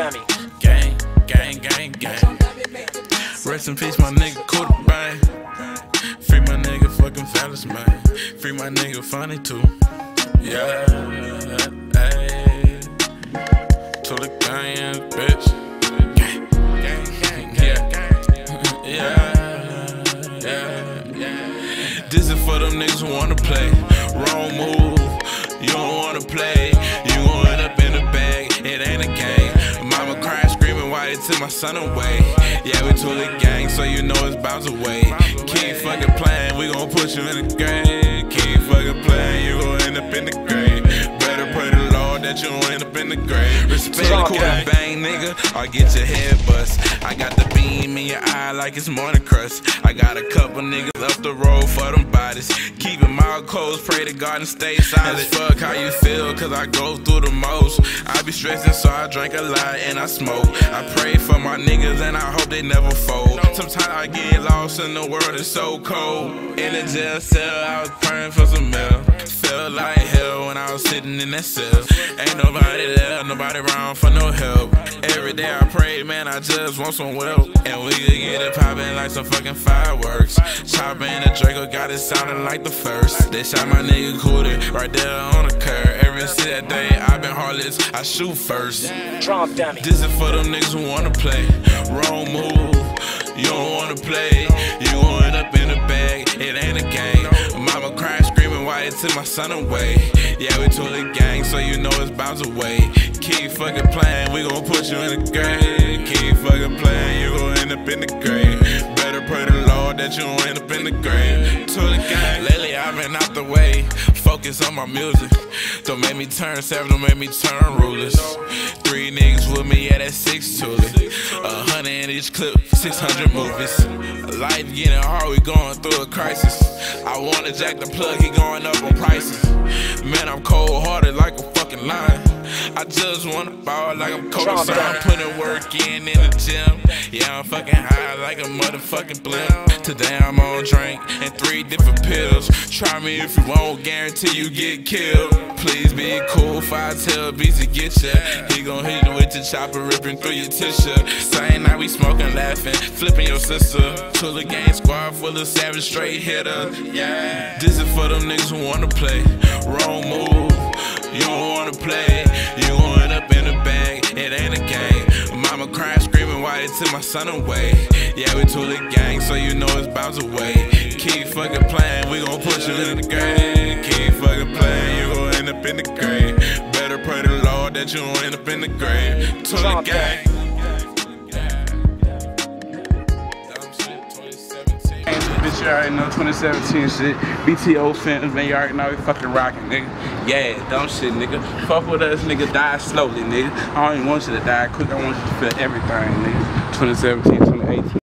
Gang, gang, gang, gang. Rest in peace, my nigga quarterback. Free my nigga fucking fellas, man. Free my nigga funny too. Yeah, hey. To the gang, bitch. Gang, gang, gang, yeah. Yeah, yeah. This is for them niggas who wanna play. Wrong move, you don't wanna play. Took my son away? Yeah, we took the gang, so you know it's bounce away. Keep fucking playing, we gon' put you in the grave. Keep fucking playing, you gon' end up in the grave. That you don't end up in the grave. Respect cool bang, nigga, or get your head bust. I got the beam in your eye like it's morning crust. I got a couple niggas up the road for them bodies. Keep them all closed, pray to God and stay solid. Fuck how you feel, cause I go through the most. I be stressing, so I drink a lot and I smoke. I pray for my niggas and I hope they never fold. Sometimes I get lost in the world, it's so cold. In the jail cell, I was praying for some milk. Felt like hell when I was sitting in that cell. Ain't nobody there, nobody around for no help. Every day I pray, man, I just want some wealth. And we could get it poppin' like some fucking fireworks. Chopping the Draco got it sounding like the first. They shot my nigga Cootie right there on the curb. Ever since that day, i been heartless, I shoot first. Trump dummy. This is for them niggas who wanna play. Wrong move, you don't wanna play. You end up in the bag, it ain't a game. Mama crying, why took my son away? Yeah, we took the gang, so you know it's bounce away. Keep fucking playing, we gon' put you in the grave. Keep fucking playing, you gon' end up in the grave. Better pray to Lord that you don't end up in the grave. To the gang, lately I've been out the way. Focus on my music. Don't make me turn seven, don't make me turn rulers. Three niggas with me, yeah, that's six to each clip, 600 movies. Life getting hard, we going through a crisis. I wanna jack the plug, he going up on prices. Man, I'm cold hearted like a fucking lion. I just wanna ball like I'm Kobe Bryant. dummy. Putting work in in the gym. Yeah, I'm fucking high like a motherfucking blimp. Today I'm on drink and three different pills. Try me if you won't, guarantee you get killed. Please be cool if I tell beats to get ya. He gon' hit you with the chopper ripping through your tissue. Same night we smoking, laughing, flipping your sister. To the gang squad full of savage straight hitters. Yeah, this is for them niggas who wanna play. Wrong move, you don't wanna play. You gon' end up in the bag, it ain't a game. Mama crying, screaming, why they took my son away? Yeah, we took the gang, so you know it's bounce away. Keep fucking playing, we gon' put you in the grave. Keep fucking playing, you gon' up in the grave. Better pray to Lord that you don't end up in the grave. To the Trump gang. Bitch, you already know 2017 shit. BTO fans, man, you already know we fucking rocking, nigga. Yeah, dumb shit, nigga. Fuck with us, nigga. Die slowly, nigga. I don't even want you to die quick. I want you to feel everything, nigga. 2017, 2018.